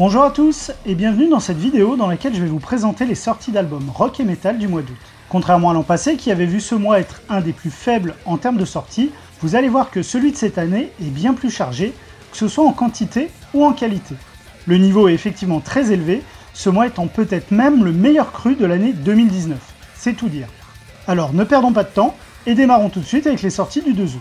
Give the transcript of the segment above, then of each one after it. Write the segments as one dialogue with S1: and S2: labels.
S1: Bonjour à tous et bienvenue dans cette vidéo dans laquelle je vais vous présenter les sorties d'albums rock et metal du mois d'août. Contrairement à l'an passé qui avait vu ce mois être un des plus faibles en termes de sorties, vous allez voir que celui de cette année est bien plus chargé, que ce soit en quantité ou en qualité. Le niveau est effectivement très élevé, ce mois étant peut-être même le meilleur cru de l'année 2019. C'est tout dire. Alors ne perdons pas de temps et démarrons tout de suite avec les sorties du 2 août.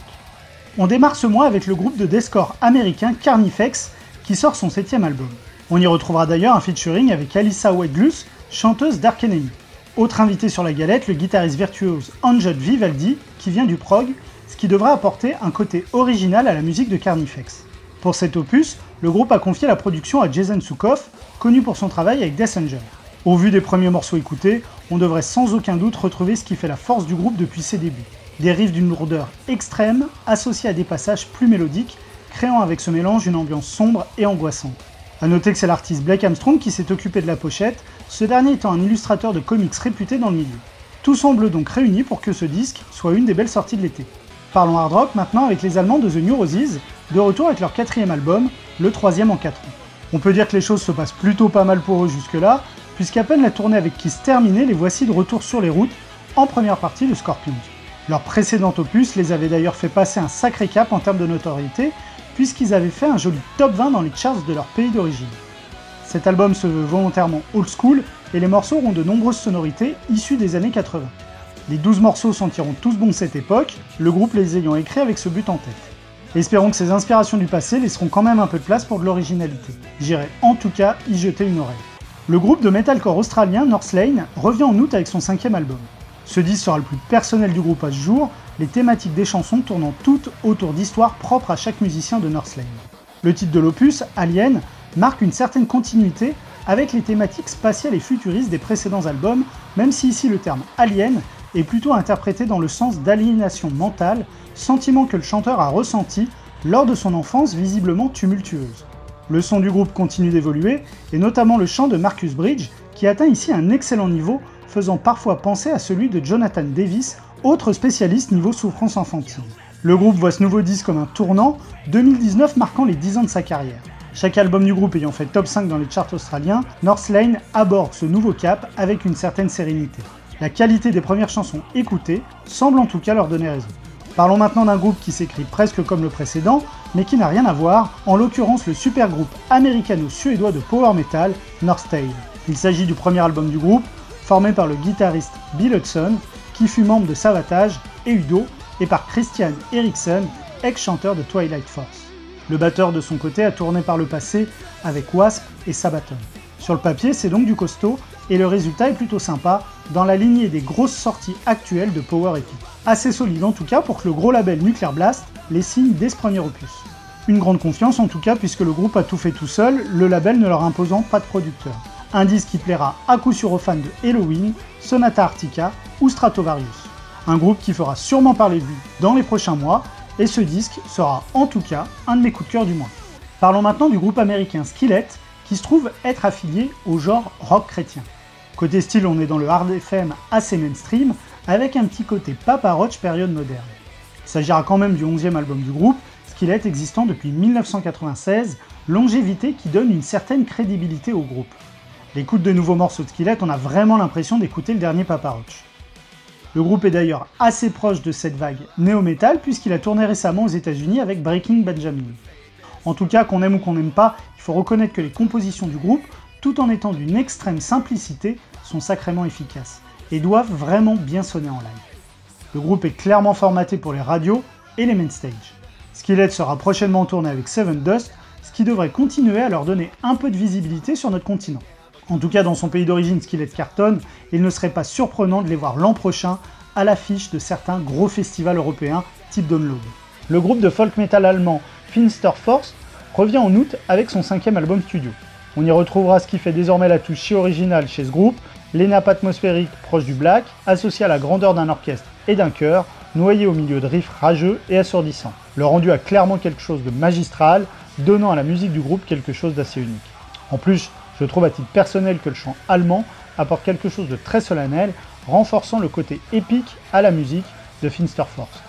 S1: On démarre ce mois avec le groupe de deathcore américain Carnifex qui sort son septième album. On y retrouvera d'ailleurs un featuring avec Alyssa Whitegloss, chanteuse Dark Enemy. Autre invité sur la galette, le guitariste virtuose Anjot Vivaldi, qui vient du prog, ce qui devrait apporter un côté original à la musique de Carnifex. Pour cet opus, le groupe a confié la production à Jason Sukoff, connu pour son travail avec Death. Au vu des premiers morceaux écoutés, on devrait sans aucun doute retrouver ce qui fait la force du groupe depuis ses débuts. Des riffs d'une lourdeur extrême, associés à des passages plus mélodiques, créant avec ce mélange une ambiance sombre et angoissante. A noter que c'est l'artiste Blake Armstrong qui s'est occupé de la pochette, ce dernier étant un illustrateur de comics réputé dans le milieu. Tout semble donc réuni pour que ce disque soit une des belles sorties de l'été. Parlons hard rock maintenant avec les Allemands de The New Roses, de retour avec leur quatrième album, le troisième en 4 ans. On peut dire que les choses se passent plutôt pas mal pour eux jusque-là, puisqu'à peine la tournée avec Kiss terminée, les voici de retour sur les routes, en première partie de Scorpions. Leur précédent opus les avait d'ailleurs fait passer un sacré cap en termes de notoriété, puisqu'ils avaient fait un joli top 20 dans les charts de leur pays d'origine. Cet album se veut volontairement old school et les morceaux auront de nombreuses sonorités issues des années 80. Les 12 morceaux sentiront tous bons cette époque, le groupe les ayant écrits avec ce but en tête. Espérons que ces inspirations du passé laisseront quand même un peu de place pour de l'originalité. J'irai en tout cas y jeter une oreille. Le groupe de metalcore australien Northlane revient en août avec son cinquième album. Ce disque sera le plus personnel du groupe à ce jour, les thématiques des chansons tournant toutes autour d'histoires propres à chaque musicien de Northlane. Le titre de l'opus, Alien, marque une certaine continuité avec les thématiques spatiales et futuristes des précédents albums, même si ici le terme alien est plutôt interprété dans le sens d'aliénation mentale, sentiment que le chanteur a ressenti lors de son enfance visiblement tumultueuse. Le son du groupe continue d'évoluer, et notamment le chant de Marcus Bridge, qui atteint ici un excellent niveau faisant parfois penser à celui de Jonathan Davis, autre spécialiste niveau souffrance enfantine. Le groupe voit ce nouveau disque comme un tournant, 2019 marquant les 10 ans de sa carrière. Chaque album du groupe ayant fait top 5 dans les charts australiens, Northlane aborde ce nouveau cap avec une certaine sérénité. La qualité des premières chansons écoutées semble en tout cas leur donner raison. Parlons maintenant d'un groupe qui s'écrit presque comme le précédent, mais qui n'a rien à voir, en l'occurrence le super groupe américano-suédois de power metal, Northtail. Il s'agit du premier album du groupe, formé par le guitariste Bill Hudson, qui fut membre de Savatage et Udo, et par Christian Eriksen, ex-chanteur de Twilight Force. Le batteur de son côté a tourné par le passé avec Wasp et Sabaton. Sur le papier, c'est donc du costaud, et le résultat est plutôt sympa, dans la lignée des grosses sorties actuelles de Power Epic. Assez solide en tout cas pour que le gros label Nuclear Blast les signe dès ce premier opus. Une grande confiance en tout cas puisque le groupe a tout fait tout seul, le label ne leur imposant pas de producteur un disque qui plaira à coup sûr aux fans de Halloween, Sonata Arctica ou Stratovarius. Un groupe qui fera sûrement parler de lui dans les prochains mois, et ce disque sera en tout cas un de mes coups de cœur du mois. Parlons maintenant du groupe américain Skillet, qui se trouve être affilié au genre rock chrétien. Côté style, on est dans le hard FM assez mainstream, avec un petit côté Papa Roach période moderne. Il s'agira quand même du 11e album du groupe, Skillet existant depuis 1996, longévité qui donne une certaine crédibilité au groupe. L'écoute de nouveaux morceaux de Skillet, on a vraiment l'impression d'écouter le dernier Papa Roach. Le groupe est d'ailleurs assez proche de cette vague néo-metal puisqu'il a tourné récemment aux États-Unis avec Breaking Benjamin. En tout cas, qu'on aime ou qu'on n'aime pas, il faut reconnaître que les compositions du groupe, tout en étant d'une extrême simplicité, sont sacrément efficaces et doivent vraiment bien sonner en live. Le groupe est clairement formaté pour les radios et les main stage. Skillet sera prochainement tourné avec Seven Dust, ce qui devrait continuer à leur donner un peu de visibilité sur notre continent. En tout cas, dans son pays d'origine, Skillet cartonne, il ne serait pas surprenant de les voir l'an prochain à l'affiche de certains gros festivals européens type Download. Le groupe de folk metal allemand Finster Force revient en août avec son cinquième album studio. On y retrouvera ce qui fait désormais la touche si originale chez ce groupe, les nappes atmosphériques proches du black, associées à la grandeur d'un orchestre et d'un chœur, noyés au milieu de riffs rageux et assourdissants. Le rendu a clairement quelque chose de magistral, donnant à la musique du groupe quelque chose d'assez unique. En plus, je trouve à titre personnel que le chant allemand apporte quelque chose de très solennel, renforçant le côté épique à la musique de Finster Force.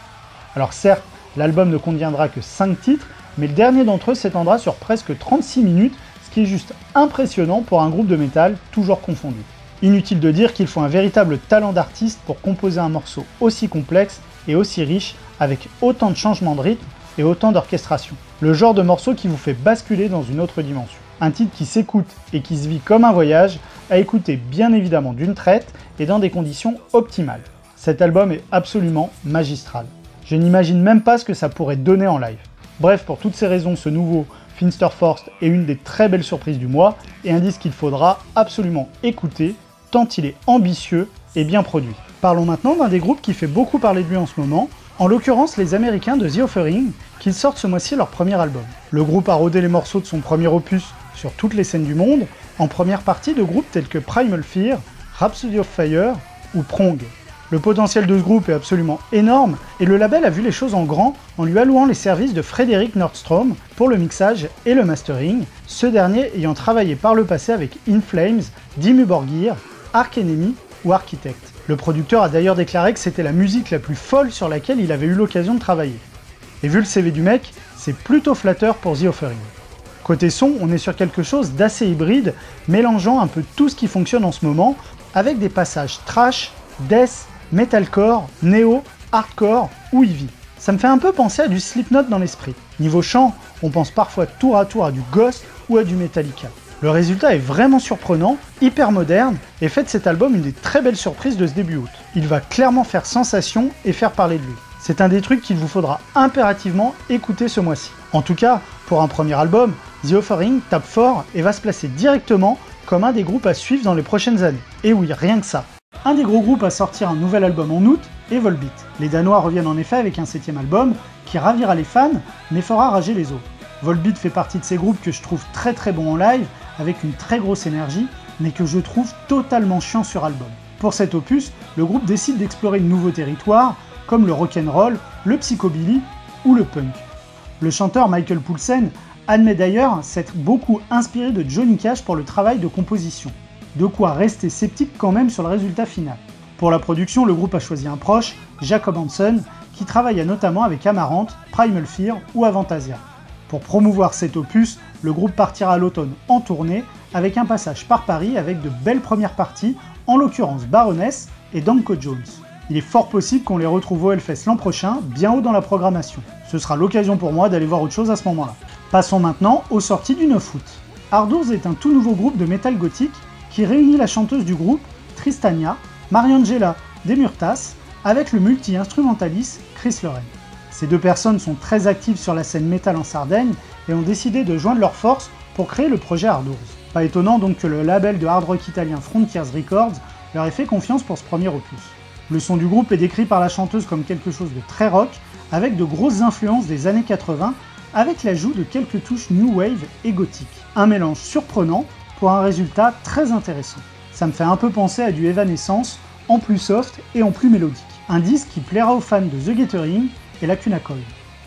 S1: Alors certes, l'album ne contiendra que 5 titres, mais le dernier d'entre eux s'étendra sur presque 36 minutes, ce qui est juste impressionnant pour un groupe de métal toujours confondu. Inutile de dire qu'il faut un véritable talent d'artiste pour composer un morceau aussi complexe et aussi riche avec autant de changements de rythme et autant d'orchestration. Le genre de morceau qui vous fait basculer dans une autre dimension. Un titre qui s'écoute et qui se vit comme un voyage, à écouter bien évidemment d'une traite et dans des conditions optimales. Cet album est absolument magistral. Je n'imagine même pas ce que ça pourrait donner en live. Bref, pour toutes ces raisons, ce nouveau Finster Force est une des très belles surprises du mois et un qu'il faudra absolument écouter tant il est ambitieux et bien produit. Parlons maintenant d'un des groupes qui fait beaucoup parler de lui en ce moment, en l'occurrence les Américains de The Offering, qui sortent ce mois-ci leur premier album. Le groupe a rodé les morceaux de son premier opus sur toutes les scènes du monde, en première partie de groupes tels que Primal Fear, Rhapsody of Fire ou Prong. Le potentiel de ce groupe est absolument énorme et le label a vu les choses en grand en lui allouant les services de Frédéric Nordstrom pour le mixage et le mastering, ce dernier ayant travaillé par le passé avec In Flames, Dimmu Borgir, Ark Enemy ou Architect. Le producteur a d'ailleurs déclaré que c'était la musique la plus folle sur laquelle il avait eu l'occasion de travailler. Et vu le CV du mec, c'est plutôt flatteur pour The Offering. Côté son, on est sur quelque chose d'assez hybride, mélangeant un peu tout ce qui fonctionne en ce moment, avec des passages trash, death, metalcore, néo, hardcore ou heavy. Ça me fait un peu penser à du Slipknot dans l'esprit. Niveau chant, on pense parfois tour à tour à du Ghost ou à du Metallica. Le résultat est vraiment surprenant, hyper moderne, et fait de cet album une des très belles surprises de ce début août. Il va clairement faire sensation et faire parler de lui. C'est un des trucs qu'il vous faudra impérativement écouter ce mois-ci. En tout cas, pour un premier album, The Offering tape fort et va se placer directement comme un des groupes à suivre dans les prochaines années. Et oui, rien que ça. Un des gros groupes à sortir un nouvel album en août est Volbeat. Les Danois reviennent en effet avec un septième album qui ravira les fans mais fera rager les autres. Volbeat fait partie de ces groupes que je trouve très très bons en live avec une très grosse énergie, mais que je trouve totalement chiant sur album. Pour cet opus, le groupe décide d'explorer de nouveaux territoires, comme le rock'n'roll, le psychobilly ou le punk. Le chanteur Michael Poulsen admet d'ailleurs s'être beaucoup inspiré de Johnny Cash pour le travail de composition. De quoi rester sceptique quand même sur le résultat final. Pour la production, le groupe a choisi un proche, Jacob Hansen, qui travailla notamment avec Amaranth, Primal Fear ou Avantasia. Pour promouvoir cet opus, le groupe partira à l'automne en tournée avec un passage par Paris avec de belles premières parties, en l'occurrence Baroness et Danko Jones. Il est fort possible qu'on les retrouve au Hellfest l'an prochain, bien haut dans la programmation. Ce sera l'occasion pour moi d'aller voir autre chose à ce moment-là. Passons maintenant aux sorties du 9 août. Ardours est un tout nouveau groupe de métal gothique qui réunit la chanteuse du groupe, Tristania, Mariangela Demurtas, avec le multi-instrumentaliste Chris Loren. Ces deux personnes sont très actives sur la scène métal en Sardaigne et ont décidé de joindre leurs forces pour créer le projet Ardours. Pas étonnant donc que le label de hard rock italien Frontiers Records leur ait fait confiance pour ce premier opus. Le son du groupe est décrit par la chanteuse comme quelque chose de très rock, avec de grosses influences des années 80, avec l'ajout de quelques touches new wave et gothique. Un mélange surprenant pour un résultat très intéressant. Ça me fait un peu penser à du Evanescence, en plus soft et en plus mélodique. Un disque qui plaira aux fans de The Gathering et la Cunacol.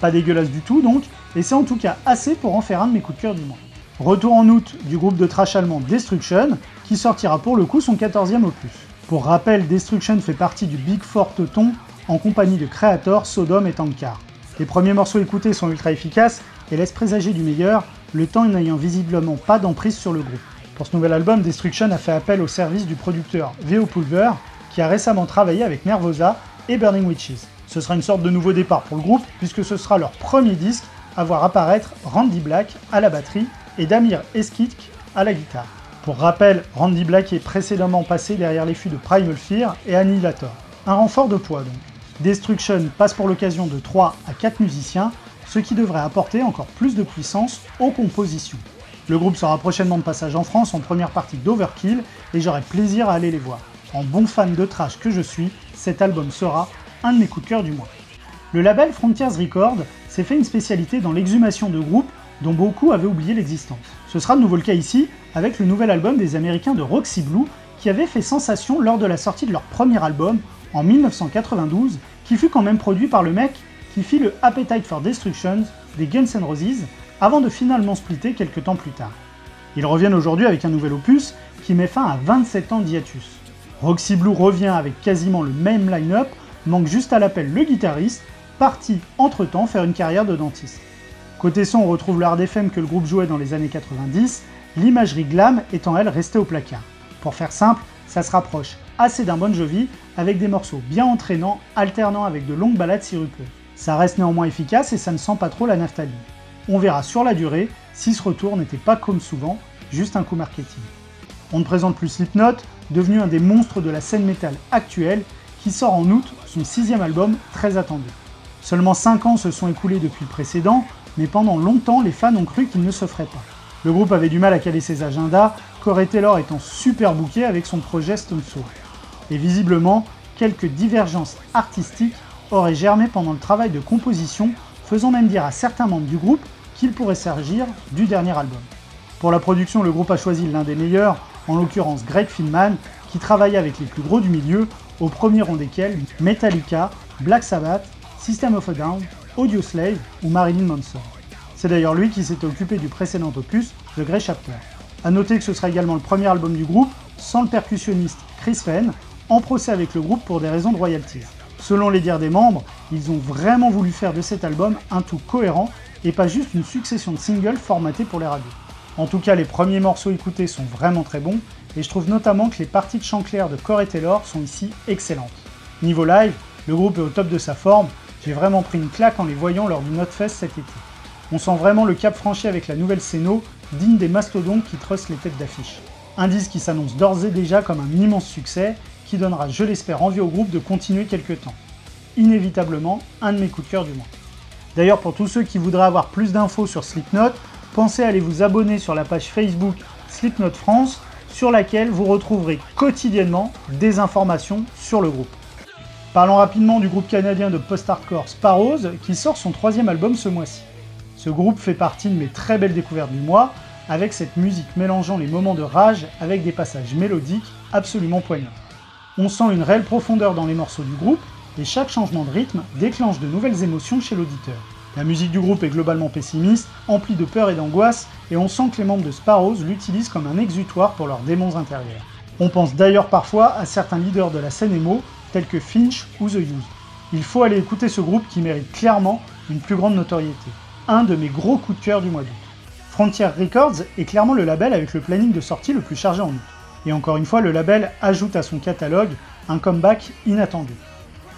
S1: Pas dégueulasse du tout donc, et c'est en tout cas assez pour en faire un de mes coups de cœur du mois. Retour en août du groupe de trash allemand Destruction, qui sortira pour le coup son 14e opus. Pour rappel, Destruction fait partie du Big Four Teuton en compagnie de Creator, Sodom et Tankar. Les premiers morceaux écoutés sont ultra efficaces et laissent présager du meilleur, le temps n'ayant visiblement pas d'emprise sur le groupe. Pour ce nouvel album, Destruction a fait appel au service du producteur Veo Pulver, qui a récemment travaillé avec Nervosa et Burning Witches. Ce sera une sorte de nouveau départ pour le groupe, puisque ce sera leur premier disque à voir apparaître Randy Black à la batterie et Damir Eskitk à la guitare. Pour rappel, Randy Black est précédemment passé derrière les fûts de Primal Fear et Annihilator. Un renfort de poids donc. Destruction passe pour l'occasion de 3 à 4 musiciens, ce qui devrait apporter encore plus de puissance aux compositions. Le groupe sera prochainement de passage en France en première partie d'Overkill et j'aurai plaisir à aller les voir. En bon fan de trash que je suis, cet album sera un de mes coups de cœur du mois. Le label Frontiers Records s'est fait une spécialité dans l'exhumation de groupes dont beaucoup avaient oublié l'existence. Ce sera de nouveau le cas ici avec le nouvel album des Américains de Roxy Blue qui avait fait sensation lors de la sortie de leur premier album en 1992 qui fut quand même produit par le mec qui fit le Appetite for Destruction des Guns N' Roses avant de finalement splitter quelques temps plus tard. Ils reviennent aujourd'hui avec un nouvel opus qui met fin à 27 ans d'hiatus. Roxy Blue revient avec quasiment le même line-up manque juste à l'appel le guitariste, parti entre-temps faire une carrière de dentiste. Côté son, on retrouve l'art FM que le groupe jouait dans les années 90, l'imagerie glam étant elle restée au placard. Pour faire simple, ça se rapproche assez d'un Bon Jovi, avec des morceaux bien entraînants, alternant avec de longues balades sirupeuses. Ça reste néanmoins efficace et ça ne sent pas trop la naphtaline. On verra sur la durée si ce retour n'était pas comme souvent, juste un coup marketing. On ne présente plus Slipknot, devenu un des monstres de la scène métal actuelle, qui sort en août son sixième album très attendu. Seulement 5 ans se sont écoulés depuis le précédent, mais pendant longtemps les fans ont cru qu'il ne se ferait pas. Le groupe avait du mal à caler ses agendas, Corey Taylor étant super bouqué avec son projet Stone Sour. Et visiblement, quelques divergences artistiques auraient germé pendant le travail de composition, faisant même dire à certains membres du groupe qu'il pourrait s'agir du dernier album. Pour la production, le groupe a choisi l'un des meilleurs, en l'occurrence Greg Finman, qui travaillait avec les plus gros du milieu, au premier rang desquels Metallica, Black Sabbath, System of a Down, Audioslave ou Marilyn Manson. C'est d'ailleurs lui qui s'était occupé du précédent opus, The Grey Chapter. A noter que ce sera également le premier album du groupe, sans le percussionniste Chris Fenn, en procès avec le groupe pour des raisons de royalties. Selon les dires des membres, ils ont vraiment voulu faire de cet album un tout cohérent et pas juste une succession de singles formatés pour les radios. En tout cas, les premiers morceaux écoutés sont vraiment très bons, et je trouve notamment que les parties de chant clair de Corey Taylor sont ici excellentes. Niveau live, le groupe est au top de sa forme, j'ai vraiment pris une claque en les voyant lors du Notfest cet été. On sent vraiment le cap franchi avec la nouvelle Ceno, digne des mastodontes qui trussent les têtes d'affiche. Un disque qui s'annonce d'ores et déjà comme un immense succès, qui donnera, je l'espère, envie au groupe de continuer quelques temps. Inévitablement, un de mes coups de cœur du mois. D'ailleurs, pour tous ceux qui voudraient avoir plus d'infos sur Slipknot, pensez à aller vous abonner sur la page Facebook Slipknot France, sur laquelle vous retrouverez quotidiennement des informations sur le groupe. Parlons rapidement du groupe canadien de post-hardcore Sparrows, qui sort son troisième album ce mois-ci. Ce groupe fait partie de mes très belles découvertes du mois, avec cette musique mélangeant les moments de rage avec des passages mélodiques absolument poignants. On sent une réelle profondeur dans les morceaux du groupe, et chaque changement de rythme déclenche de nouvelles émotions chez l'auditeur. La musique du groupe est globalement pessimiste, emplie de peur et d'angoisse, et on sent que les membres de Sparrows l'utilisent comme un exutoire pour leurs démons intérieurs. On pense d'ailleurs parfois à certains leaders de la scène emo, tels que Finch ou The Used. Il faut aller écouter ce groupe qui mérite clairement une plus grande notoriété un de mes gros coups de cœur du mois d'août. Frontier Records est clairement le label avec le planning de sortie le plus chargé en août. Et encore une fois, le label ajoute à son catalogue un comeback inattendu.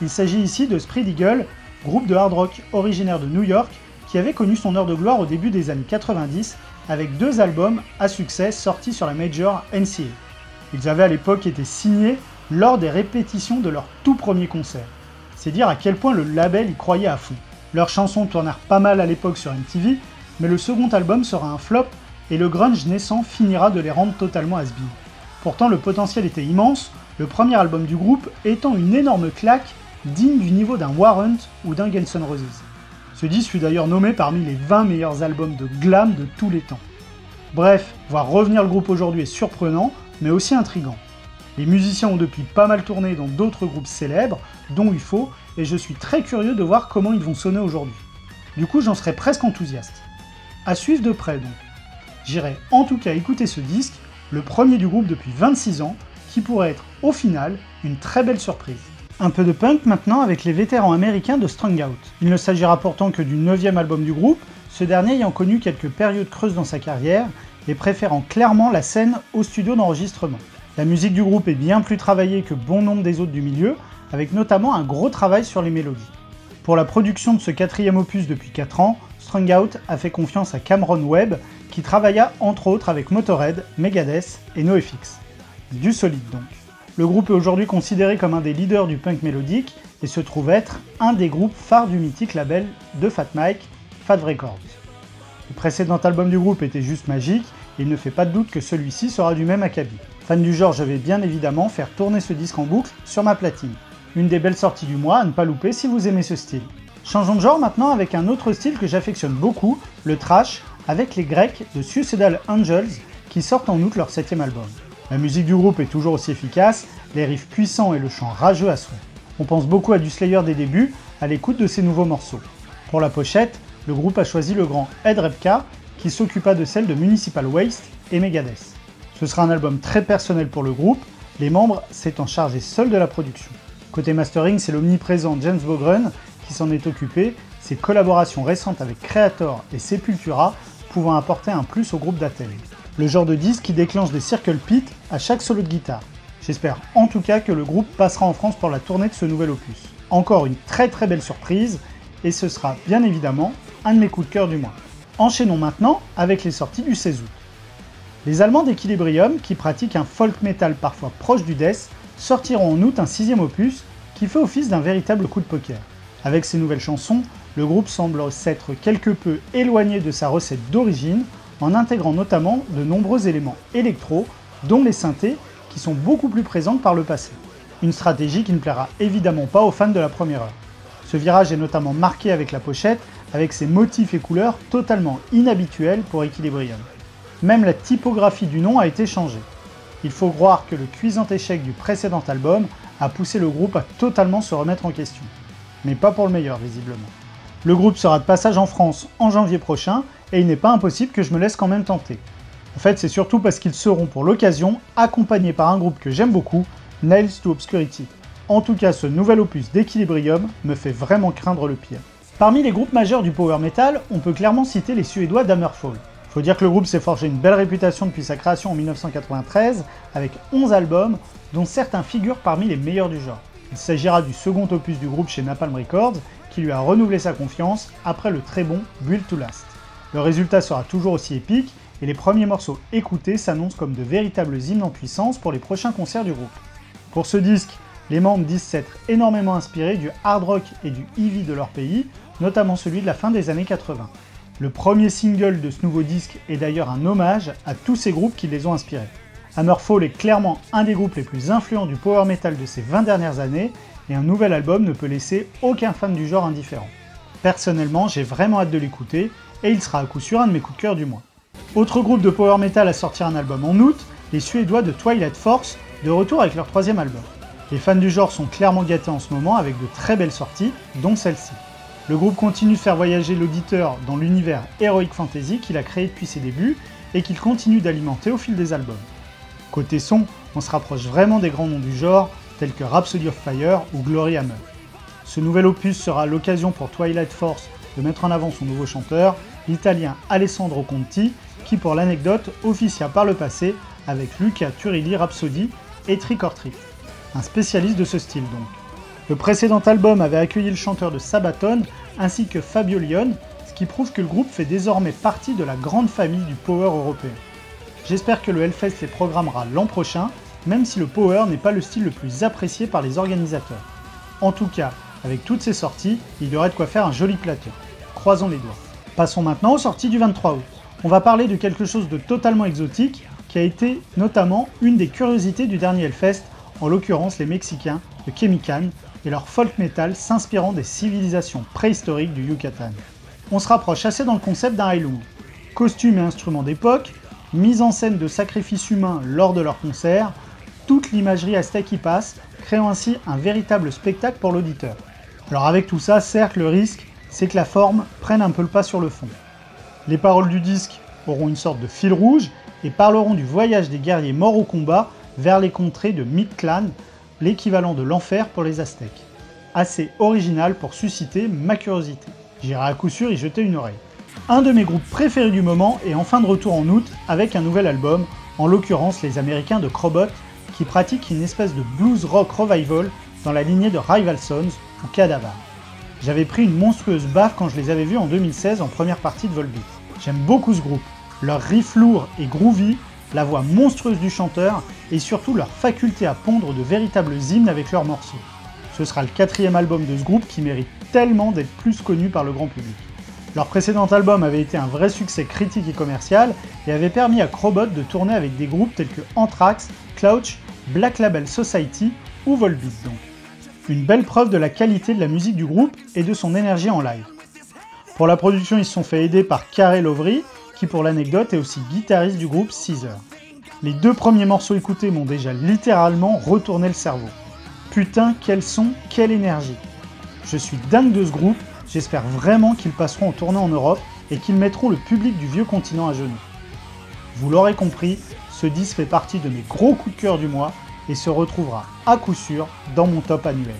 S1: Il s'agit ici de Spread Eagle, groupe de hard rock originaire de New York qui avait connu son heure de gloire au début des années 90 avec deux albums à succès sortis sur la major NCA. Ils avaient à l'époque été signés lors des répétitions de leur tout premier concert. C'est dire à quel point le label y croyait à fond. Leurs chansons tournèrent pas mal à l'époque sur MTV, mais le second album sera un flop et le grunge naissant finira de les rendre totalement has -been. Pourtant, le potentiel était immense, le premier album du groupe étant une énorme claque digne du niveau d'un Warrant ou d'un Guns N' Roses. Ce disque fut d'ailleurs nommé parmi les 20 meilleurs albums de glam de tous les temps. Bref, voir revenir le groupe aujourd'hui est surprenant, mais aussi intrigant. Les musiciens ont depuis pas mal tourné dans d'autres groupes célèbres, dont UFO, et je suis très curieux de voir comment ils vont sonner aujourd'hui. Du coup, j'en serais presque enthousiaste. À suivre de près donc. J'irai en tout cas écouter ce disque, le premier du groupe depuis 26 ans, qui pourrait être au final une très belle surprise. Un peu de punk maintenant avec les vétérans américains de Strung Out. Il ne s'agira pourtant que du neuvième album du groupe, ce dernier ayant connu quelques périodes creuses dans sa carrière et préférant clairement la scène au studio d'enregistrement. La musique du groupe est bien plus travaillée que bon nombre des autres du milieu, avec notamment un gros travail sur les mélodies. Pour la production de ce quatrième opus depuis 4 ans, Strung Out a fait confiance à Cameron Webb, qui travailla entre autres avec Motorhead, Megadeth et NoFX. Du solide donc. Le groupe est aujourd'hui considéré comme un des leaders du punk mélodique et se trouve être un des groupes phares du mythique label de Fat Mike, Fat Records. Le précédent album du groupe était juste magique et il ne fait pas de doute que celui-ci sera du même acabit. Fan du genre, je vais bien évidemment faire tourner ce disque en boucle sur ma platine. Une des belles sorties du mois à ne pas louper si vous aimez ce style. Changeons de genre maintenant avec un autre style que j'affectionne beaucoup, le trash, avec les Grecs de Suicidal Angels qui sortent en août leur septième album. La musique du groupe est toujours aussi efficace, les riffs puissants et le chant rageux à son. On pense beaucoup à du Slayer des débuts à l'écoute de ces nouveaux morceaux. Pour la pochette, le groupe a choisi le grand Ed Repka qui s'occupa de celle de Municipal Waste et Megadeth. Ce sera un album très personnel pour le groupe, les membres s'étant chargés seuls de la production. Côté mastering, c'est l'omniprésent James Bogren qui s'en est occupé, ses collaborations récentes avec Creator et Sepultura pouvant apporter un plus au groupe d'Athènes. le genre de disque qui déclenche des circle pits à chaque solo de guitare. J'espère en tout cas que le groupe passera en France pour la tournée de ce nouvel opus. Encore une très très belle surprise, et ce sera bien évidemment un de mes coups de cœur du mois. Enchaînons maintenant avec les sorties du 16 août. Les Allemands d'Equilibrium, qui pratiquent un folk metal parfois proche du death, sortiront en août un sixième opus qui fait office d'un véritable coup de poker. Avec ces nouvelles chansons, le groupe semble s'être quelque peu éloigné de sa recette d'origine en intégrant notamment de nombreux éléments électro, dont les synthés, qui sont beaucoup plus présents par le passé. Une stratégie qui ne plaira évidemment pas aux fans de la première heure. Ce virage est notamment marqué avec la pochette, avec ses motifs et couleurs totalement inhabituels pour Equilibrium. Même la typographie du nom a été changée. Il faut croire que le cuisant échec du précédent album a poussé le groupe à totalement se remettre en question. Mais pas pour le meilleur, visiblement. Le groupe sera de passage en France en janvier prochain, et il n'est pas impossible que je me laisse quand même tenter. En fait, c'est surtout parce qu'ils seront pour l'occasion accompagnés par un groupe que j'aime beaucoup, Nails to Obscurity. En tout cas, ce nouvel opus d'Equilibrium me fait vraiment craindre le pire. Parmi les groupes majeurs du power metal, on peut clairement citer les Suédois d'Hammerfall. Faut dire que le groupe s'est forgé une belle réputation depuis sa création en 1993, avec 11 albums, dont certains figurent parmi les meilleurs du genre. Il s'agira du second opus du groupe chez Napalm Records, qui lui a renouvelé sa confiance après le très bon Build to Last. Le résultat sera toujours aussi épique, et les premiers morceaux écoutés s'annoncent comme de véritables hymnes en puissance pour les prochains concerts du groupe. Pour ce disque, les membres disent s'être énormément inspirés du hard rock et du heavy de leur pays, notamment celui de la fin des années 80. Le premier single de ce nouveau disque est d'ailleurs un hommage à tous ces groupes qui les ont inspirés. Hammerfall est clairement un des groupes les plus influents du power metal de ces 20 dernières années, et un nouvel album ne peut laisser aucun fan du genre indifférent. Personnellement, j'ai vraiment hâte de l'écouter, et il sera à coup sûr un de mes coups de cœur du mois. Autre groupe de power metal à sortir un album en août, les Suédois de Twilight Force, de retour avec leur troisième album. Les fans du genre sont clairement gâtés en ce moment avec de très belles sorties, dont celle-ci. Le groupe continue de faire voyager l'auditeur dans l'univers Heroic Fantasy qu'il a créé depuis ses débuts et qu'il continue d'alimenter au fil des albums. Côté son, on se rapproche vraiment des grands noms du genre, tels que Rhapsody of Fire ou Glory Hammer. Ce nouvel opus sera l'occasion pour Twilight Force de mettre en avant son nouveau chanteur, l'italien Alessandro Conti, qui pour l'anecdote officia par le passé avec Luca Turilli Rhapsody et Trick. Un spécialiste de ce style donc. Le précédent album avait accueilli le chanteur de Sabaton ainsi que Fabio Lion, ce qui prouve que le groupe fait désormais partie de la grande famille du power européen. J'espère que le Hellfest les programmera l'an prochain, même si le power n'est pas le style le plus apprécié par les organisateurs. En tout cas, avec toutes ces sorties, il y aurait de quoi faire un joli plateau. Croisons les doigts. Passons maintenant aux sorties du 23 août. On va parler de quelque chose de totalement exotique, qui a été notamment une des curiosités du dernier Hellfest, en l'occurrence les Mexicains de Chemican, et leur folk metal s'inspirant des civilisations préhistoriques du Yucatan. On se rapproche assez dans le concept d'un Heilung. Costumes et instruments d'époque, mise en scène de sacrifices humains lors de leurs concerts, toute l'imagerie aztèque y passe, créant ainsi un véritable spectacle pour l'auditeur. Alors avec tout ça, certes, le risque, c'est que la forme prenne un peu le pas sur le fond. Les paroles du disque auront une sorte de fil rouge et parleront du voyage des guerriers morts au combat vers les contrées de Mictlan, l'équivalent de l'enfer pour les Aztèques. Assez original pour susciter ma curiosité. J'irai à coup sûr y jeter une oreille. Un de mes groupes préférés du moment est enfin de retour en août avec un nouvel album, en l'occurrence les Américains de Crobot, qui pratiquent une espèce de blues rock revival dans la lignée de Rival Sons ou Cadaver. J'avais pris une monstrueuse baffe quand je les avais vus en 2016 en première partie de Volbeat. J'aime beaucoup ce groupe, leur riff lourd et groovy, la voix monstrueuse du chanteur et surtout leur faculté à pondre de véritables hymnes avec leurs morceaux. Ce sera le quatrième album de ce groupe qui mérite tellement d'être plus connu par le grand public. Leur précédent album avait été un vrai succès critique et commercial et avait permis à Crobot de tourner avec des groupes tels que Anthrax, Clouch, Black Label Society ou Volbeat. Une belle preuve de la qualité de la musique du groupe et de son énergie en live. Pour la production, ils se sont fait aider par Carey Lovry, qui pour l'anecdote est aussi guitariste du groupe Caesar. Les deux premiers morceaux écoutés m'ont déjà littéralement retourné le cerveau. Putain, quel son, quelle énergie. Je suis dingue de ce groupe, j'espère vraiment qu'ils passeront en tournée en Europe et qu'ils mettront le public du vieux continent à genoux. Vous l'aurez compris, ce disque fait partie de mes gros coups de cœur du mois et se retrouvera à coup sûr dans mon top annuel.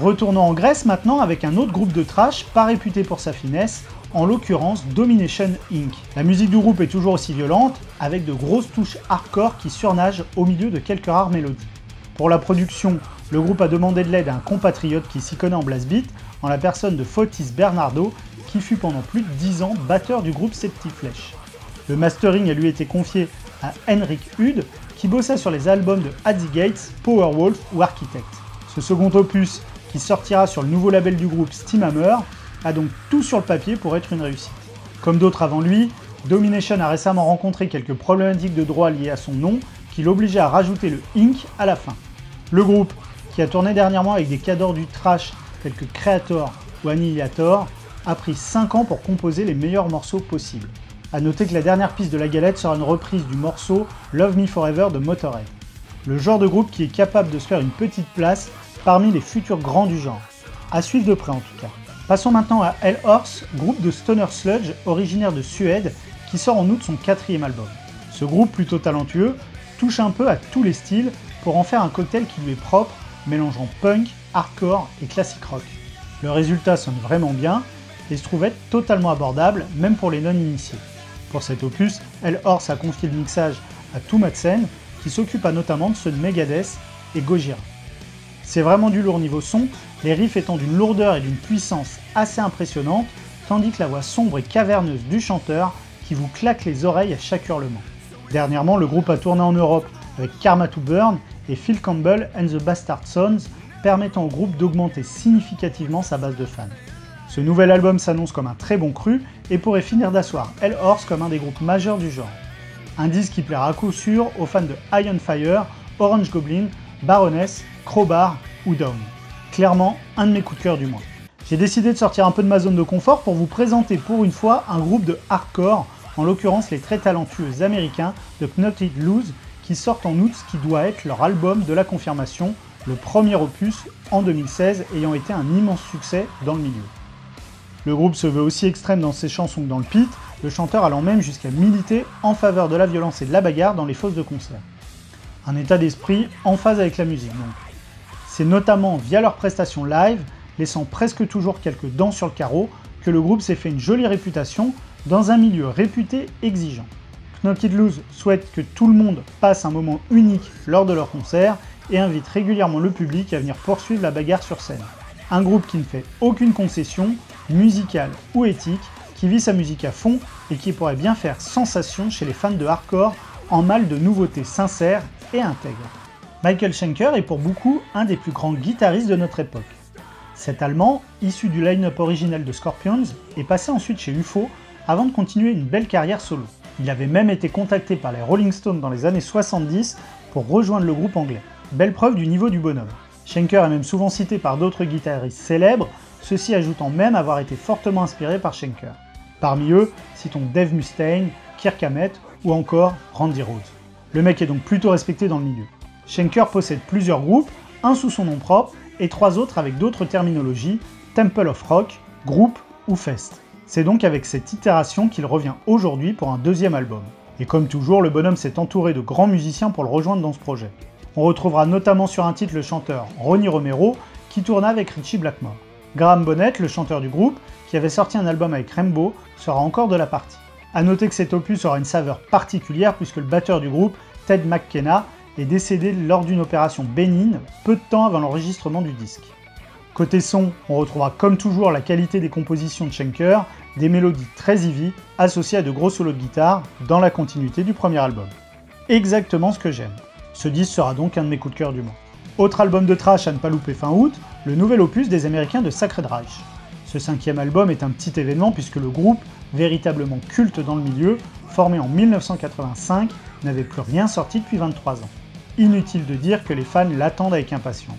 S1: Retournons en Grèce maintenant avec un autre groupe de trash pas réputé pour sa finesse, en l'occurrence Domination Inc. La musique du groupe est toujours aussi violente, avec de grosses touches hardcore qui surnagent au milieu de quelques rares mélodies. Pour la production, le groupe a demandé de l'aide à un compatriote qui s'y connaît en blast beat, en la personne de Fotis Bernardo, qui fut pendant plus de 10 ans batteur du groupe Septiflesh. Le mastering a lui été confié à Henrik Hude, qui bossait sur les albums de Addy Gates, Powerwolf ou Architect. Ce second opus, qui sortira sur le nouveau label du groupe Steamhammer, a donc tout sur le papier pour être une réussite. Comme d'autres avant lui, Domination a récemment rencontré quelques problématiques de droit liées à son nom qui l'obligeaient à rajouter le Inc à la fin. Le groupe, qui a tourné dernièrement avec des cadors du trash tels que Creator ou Annihilator, a pris 5 ans pour composer les meilleurs morceaux possibles. A noter que la dernière piste de la galette sera une reprise du morceau Love Me Forever de Motorhead. Le genre de groupe qui est capable de se faire une petite place parmi les futurs grands du genre. À suivre de près en tout cas. Passons maintenant à Hell Horse, groupe de stoner sludge originaire de Suède qui sort en août son quatrième album. Ce groupe plutôt talentueux touche un peu à tous les styles pour en faire un cocktail qui lui est propre, mélangeant punk, hardcore et classic rock. Le résultat sonne vraiment bien et se trouve être totalement abordable même pour les non-initiés. Pour cet opus, Hell Horse a confié le mixage à Tou Madsen qui s'occupa notamment de ceux de Megadeth et Gojira. C'est vraiment du lourd niveau son, les riffs étant d'une lourdeur et d'une puissance assez impressionnante, tandis que la voix sombre et caverneuse du chanteur qui vous claque les oreilles à chaque hurlement. Dernièrement, le groupe a tourné en Europe avec Karma to Burn et Phil Campbell and the Bastard Sons, permettant au groupe d'augmenter significativement sa base de fans. Ce nouvel album s'annonce comme un très bon cru et pourrait finir d'asseoir Hell Horse comme un des groupes majeurs du genre. Un disque qui plaira à coup sûr aux fans de Iron Fire, Orange Goblin, Baroness, Crowbar ou Down. Clairement, un de mes coups de cœur du mois. J'ai décidé de sortir un peu de ma zone de confort pour vous présenter pour une fois un groupe de hardcore, en l'occurrence les très talentueux américains de Knotted Loose, qui sortent en août ce qui doit être leur album de la confirmation, le premier opus en 2016 ayant été un immense succès dans le milieu. Le groupe se veut aussi extrême dans ses chansons que dans le pit, le chanteur allant même jusqu'à militer en faveur de la violence et de la bagarre dans les fosses de concert. Un état d'esprit en phase avec la musique donc. C'est notamment via leurs prestations live, laissant presque toujours quelques dents sur le carreau, que le groupe s'est fait une jolie réputation dans un milieu réputé exigeant. Knotted Loose souhaite que tout le monde passe un moment unique lors de leur concert et invite régulièrement le public à venir poursuivre la bagarre sur scène. Un groupe qui ne fait aucune concession, musicale ou éthique, qui vit sa musique à fond et qui pourrait bien faire sensation chez les fans de hardcore en mal de nouveautés sincères et intègres. Michael Schenker est pour beaucoup un des plus grands guitaristes de notre époque. Cet Allemand, issu du line-up originel de Scorpions, est passé ensuite chez UFO avant de continuer une belle carrière solo. Il avait même été contacté par les Rolling Stones dans les années 70 pour rejoindre le groupe anglais. Belle preuve du niveau du bonhomme. Schenker est même souvent cité par d'autres guitaristes célèbres, ceux-ci ajoutant même avoir été fortement inspirés par Schenker. Parmi eux, citons Dave Mustaine, Kirk Hammett ou encore Randy Rhodes. Le mec est donc plutôt respecté dans le milieu. Schenker possède plusieurs groupes, un sous son nom propre et trois autres avec d'autres terminologies, Temple of Rock, Group ou Fest. C'est donc avec cette itération qu'il revient aujourd'hui pour un deuxième album. Et comme toujours, le bonhomme s'est entouré de grands musiciens pour le rejoindre dans ce projet. On retrouvera notamment sur un titre le chanteur Ronnie Romero, qui tourna avec Richie Blackmore. Graham Bonnet, le chanteur du groupe, qui avait sorti un album avec Rainbow, sera encore de la partie. A noter que cet opus aura une saveur particulière puisque le batteur du groupe, Ted McKenna, est décédé lors d'une opération bénigne, peu de temps avant l'enregistrement du disque. Côté son, on retrouvera comme toujours la qualité des compositions de Schenker, des mélodies très heavy, associées à de gros solos de guitare, dans la continuité du premier album. Exactement ce que j'aime. Ce disque sera donc un de mes coups de cœur du mois. Autre album de trash à ne pas louper fin août, le nouvel opus des Américains de Sacred Reich. Ce cinquième album est un petit événement puisque le groupe, véritablement culte dans le milieu, formé en 1985, n'avait plus rien sorti depuis 23 ans. Inutile de dire que les fans l'attendent avec impatience.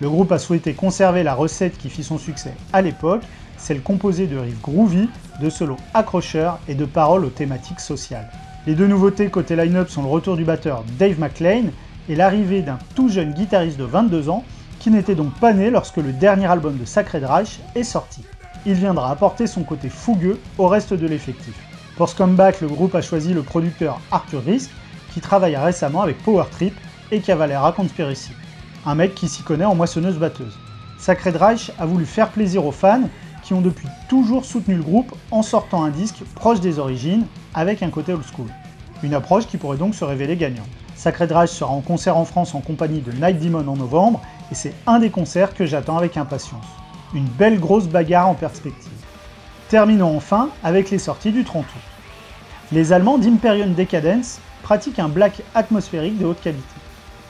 S1: Le groupe a souhaité conserver la recette qui fit son succès à l'époque, celle composée de riffs groovy, de solos accrocheurs et de paroles aux thématiques sociales. Les deux nouveautés côté line-up sont le retour du batteur Dave McLean et l'arrivée d'un tout jeune guitariste de 22 ans qui n'était donc pas né lorsque le dernier album de Sacred Reich est sorti. Il viendra apporter son côté fougueux au reste de l'effectif. Pour ce comeback, le groupe a choisi le producteur Arthur Risk, qui travaille récemment avec Power Trip et Cavalera Un mec qui s'y connaît en moissonneuse-batteuse. Sacred Reich a voulu faire plaisir aux fans qui ont depuis toujours soutenu le groupe en sortant un disque proche des origines, avec un côté old school. Une approche qui pourrait donc se révéler gagnante. Sacred Rage sera en concert en France en compagnie de Night Demon en novembre, et c'est un des concerts que j'attends avec impatience. Une belle grosse bagarre en perspective. Terminons enfin avec les sorties du 30 août. Les Allemands d'Imperium Decadence pratiquent un black atmosphérique de haute qualité.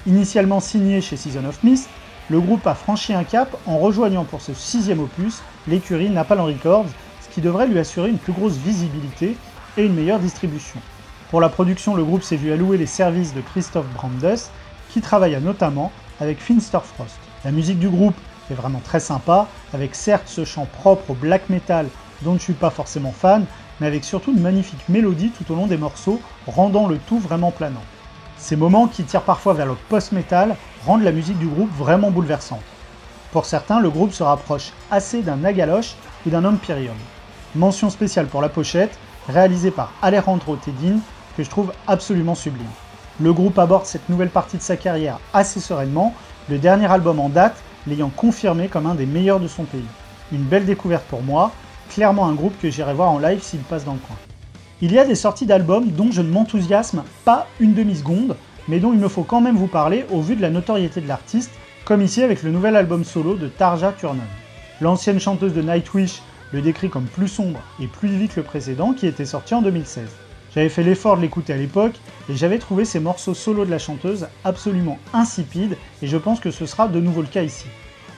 S1: Initialement signé chez Season of Mist, le groupe a franchi un cap en rejoignant pour ce sixième opus l'écurie Napalm Records, ce qui devrait lui assurer une plus grosse visibilité et une meilleure distribution. Pour la production, le groupe s'est vu allouer les services de Christophe Brandes, qui travailla notamment avec Finster Frost. La musique du groupe est vraiment très sympa, avec certes ce chant propre au black metal dont je suis pas forcément fan, mais avec surtout une magnifique mélodie tout au long des morceaux, rendant le tout vraiment planant. Ces moments qui tirent parfois vers le post-metal rendent la musique du groupe vraiment bouleversante. Pour certains, le groupe se rapproche assez d'un Nagaloche ou d'un Empyreum. Mention spéciale pour la pochette, réalisée par Alejandro Tedin, que je trouve absolument sublime. Le groupe aborde cette nouvelle partie de sa carrière assez sereinement, le dernier album en date l'ayant confirmé comme un des meilleurs de son pays. Une belle découverte pour moi, clairement un groupe que j'irai voir en live s'il passe dans le coin. Il y a des sorties d'albums dont je ne m'enthousiasme pas une demi-seconde, mais dont il me faut quand même vous parler au vu de la notoriété de l'artiste, comme ici avec le nouvel album solo de Tarja Turner. L'ancienne chanteuse de Nightwish le décrit comme plus sombre et plus vite que le précédent qui était sorti en 2016. J'avais fait l'effort de l'écouter à l'époque et j'avais trouvé ces morceaux solo de la chanteuse absolument insipides et je pense que ce sera de nouveau le cas ici.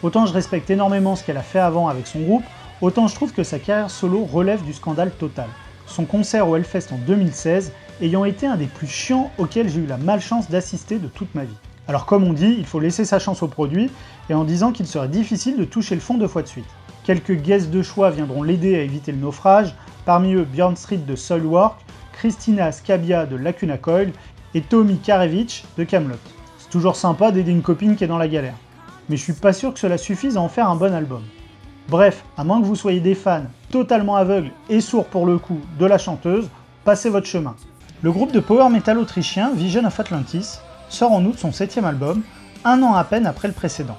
S1: Autant je respecte énormément ce qu'elle a fait avant avec son groupe, autant je trouve que sa carrière solo relève du scandale total. Son concert au Hellfest en 2016 ayant été un des plus chiants auxquels j'ai eu la malchance d'assister de toute ma vie. Alors comme on dit, il faut laisser sa chance au produit, et en disant qu'il serait difficile de toucher le fond deux fois de suite. Quelques guests de choix viendront l'aider à éviter le naufrage, parmi eux Björn Street de Soilwork, Christina Scabia de Lacuna Coil et Tommy Karevich de Camelot. C'est toujours sympa d'aider une copine qui est dans la galère. Mais je suis pas sûr que cela suffise à en faire un bon album. Bref, à moins que vous soyez des fans totalement aveugles et sourds pour le coup de la chanteuse, passez votre chemin. Le groupe de power metal autrichien Vision of Atlantis sort en août son septième album, un an à peine après le précédent.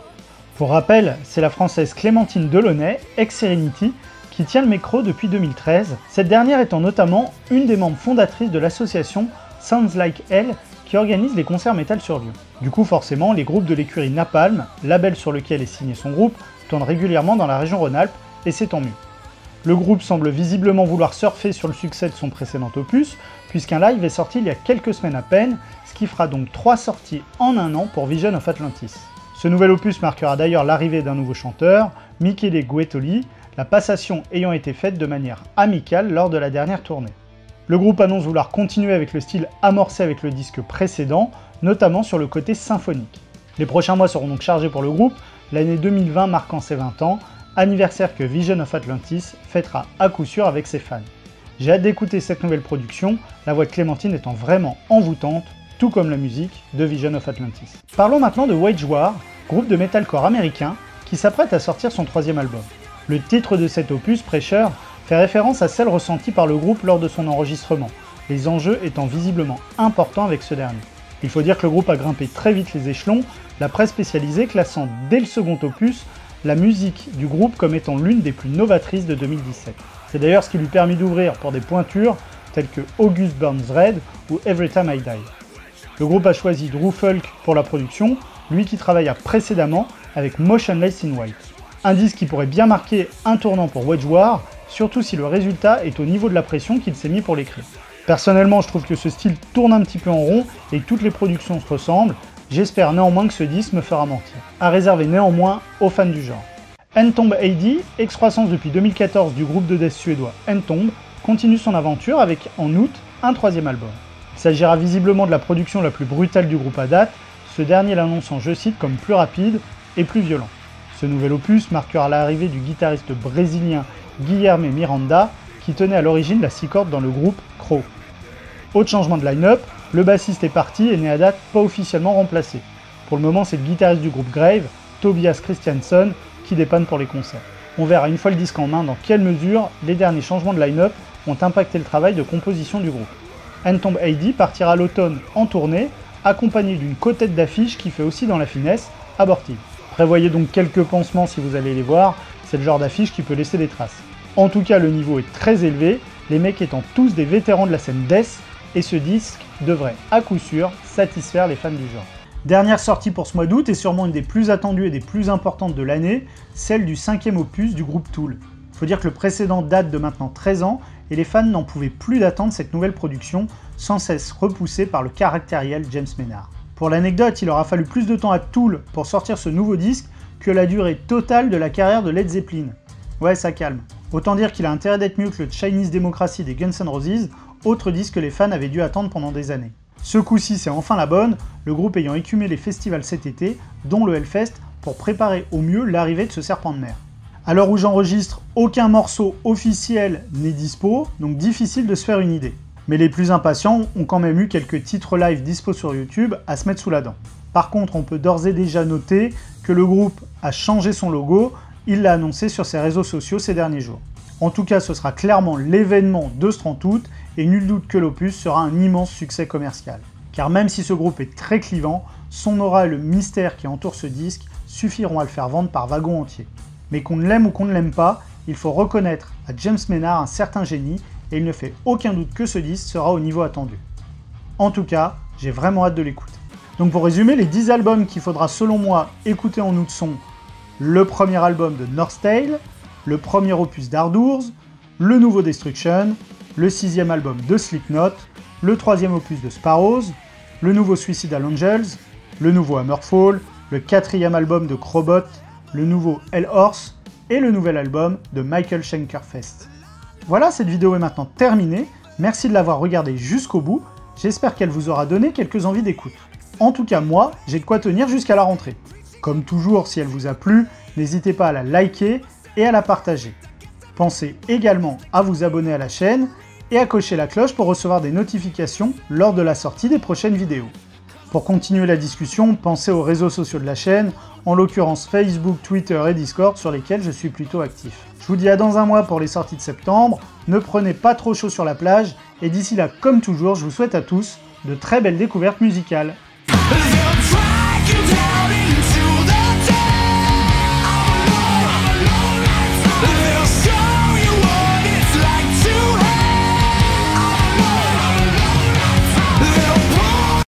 S1: Pour rappel, c'est la française Clémentine Delaunay, ex-Serenity, qui tient le micro depuis 2013, cette dernière étant notamment une des membres fondatrices de l'association Sounds Like Hell qui organise les concerts métal sur lieu. Du coup, forcément, les groupes de l'écurie Napalm, label sur lequel est signé son groupe, tournent régulièrement dans la région Rhône-Alpes, et c'est tant mieux. Le groupe semble visiblement vouloir surfer sur le succès de son précédent opus, puisqu'un live est sorti il y a quelques semaines à peine, ce qui fera donc trois sorties en un an pour Vision of Atlantis. Ce nouvel opus marquera d'ailleurs l'arrivée d'un nouveau chanteur, Michele Guettoli, la passation ayant été faite de manière amicale lors de la dernière tournée. Le groupe annonce vouloir continuer avec le style amorcé avec le disque précédent, notamment sur le côté symphonique. Les prochains mois seront donc chargés pour le groupe, l'année 2020 marquant ses 20 ans, anniversaire que Vision of Atlantis fêtera à coup sûr avec ses fans. J'ai hâte d'écouter cette nouvelle production, la voix de Clémentine étant vraiment envoûtante, tout comme la musique de Vision of Atlantis. Parlons maintenant de Wage War, groupe de metalcore américain qui s'apprête à sortir son troisième album. Le titre de cet opus, Pressure, fait référence à celle ressentie par le groupe lors de son enregistrement, les enjeux étant visiblement importants avec ce dernier. Il faut dire que le groupe a grimpé très vite les échelons, la presse spécialisée classant dès le second opus la musique du groupe comme étant l'une des plus novatrices de 2017. C'est d'ailleurs ce qui lui permet d'ouvrir pour des pointures telles que August Burns Red ou Every Time I Die. Le groupe a choisi Drew Fulk pour la production, lui qui travailla précédemment avec Motionless in White. Un disque qui pourrait bien marquer un tournant pour Wedge War, surtout si le résultat est au niveau de la pression qu'il s'est mis pour l'écrire. Personnellement, je trouve que ce style tourne un petit peu en rond et toutes les productions se ressemblent. J'espère néanmoins que ce disque me fera mentir. À réserver néanmoins aux fans du genre. Entomb AD, ex-croissance depuis 2014 du groupe de death suédois Entomb, continue son aventure avec en août un troisième album. Il s'agira visiblement de la production la plus brutale du groupe à date, ce dernier l'annonçant, je cite, comme plus rapide et plus violent. Ce nouvel opus marquera l'arrivée du guitariste brésilien Guilherme Miranda, qui tenait à l'origine la six cordes dans le groupe Crow. Autre changement de line-up, le bassiste est parti et n'est à date pas officiellement remplacé. Pour le moment, c'est le guitariste du groupe Grave, Tobias Christiansen, qui dépanne pour les concerts. On verra une fois le disque en main dans quelle mesure les derniers changements de line-up ont impacté le travail de composition du groupe. Entomb AD partira l'automne en tournée, accompagné d'une cotette d'affiches qui fait aussi dans la finesse, abortive. Prévoyez donc quelques pansements si vous allez les voir, c'est le genre d'affiche qui peut laisser des traces. En tout cas, le niveau est très élevé, les mecs étant tous des vétérans de la scène Death, et ce disque devrait à coup sûr satisfaire les fans du genre. Dernière sortie pour ce mois d'août et sûrement une des plus attendues et des plus importantes de l'année, celle du cinquième opus du groupe Tool. Faut dire que le précédent date de maintenant 13 ans et les fans n'en pouvaient plus d'attendre cette nouvelle production, sans cesse repoussée par le caractériel James Maynard. Pour l'anecdote, il aura fallu plus de temps à Tool pour sortir ce nouveau disque que la durée totale de la carrière de Led Zeppelin. Ouais, ça calme. Autant dire qu'il a intérêt d'être mieux que le Chinese Democracy des Guns N' Roses, autre disque que les fans avaient dû attendre pendant des années. Ce coup-ci, c'est enfin la bonne, le groupe ayant écumé les festivals cet été, dont le Hellfest, pour préparer au mieux l'arrivée de ce serpent de mer. À l'heure où j'enregistre, aucun morceau officiel n'est dispo, donc difficile de se faire une idée. Mais les plus impatients ont quand même eu quelques titres live dispo sur YouTube à se mettre sous la dent. Par contre, on peut d'ores et déjà noter que le groupe a changé son logo, il l'a annoncé sur ses réseaux sociaux ces derniers jours. En tout cas, ce sera clairement l'événement de ce 30 août, et nul doute que l'opus sera un immense succès commercial. Car même si ce groupe est très clivant, son aura et le mystère qui entoure ce disque suffiront à le faire vendre par wagon entier. Mais qu'on l'aime ou qu'on ne l'aime pas, il faut reconnaître à James Maynard un certain génie, et il ne fait aucun doute que ce disque sera au niveau attendu. En tout cas, j'ai vraiment hâte de l'écouter. Donc pour résumer, les 10 albums qu'il faudra selon moi écouter en août sont le premier album de North Tale, le premier opus d'Ardours, le nouveau Destruction, le sixième album de Slipknot, le troisième opus de Sparrows, le nouveau Suicidal Angels, le nouveau Hammerfall, le quatrième album de Crobot, le nouveau Hell Horse et le nouvel album de Michael Schenkerfest. Voilà, cette vidéo est maintenant terminée. Merci de l'avoir regardée jusqu'au bout. J'espère qu'elle vous aura donné quelques envies d'écoute. En tout cas, moi, j'ai de quoi tenir jusqu'à la rentrée. Comme toujours, si elle vous a plu, n'hésitez pas à la liker et à la partager. Pensez également à vous abonner à la chaîne et à cocher la cloche pour recevoir des notifications lors de la sortie des prochaines vidéos. Pour continuer la discussion, pensez aux réseaux sociaux de la chaîne, en l'occurrence Facebook, Twitter et Discord sur lesquels je suis plutôt actif. Je vous dis à dans un mois pour les sorties de septembre, ne prenez pas trop chaud sur la plage, et d'ici là, comme toujours, je vous souhaite à tous de très belles découvertes musicales.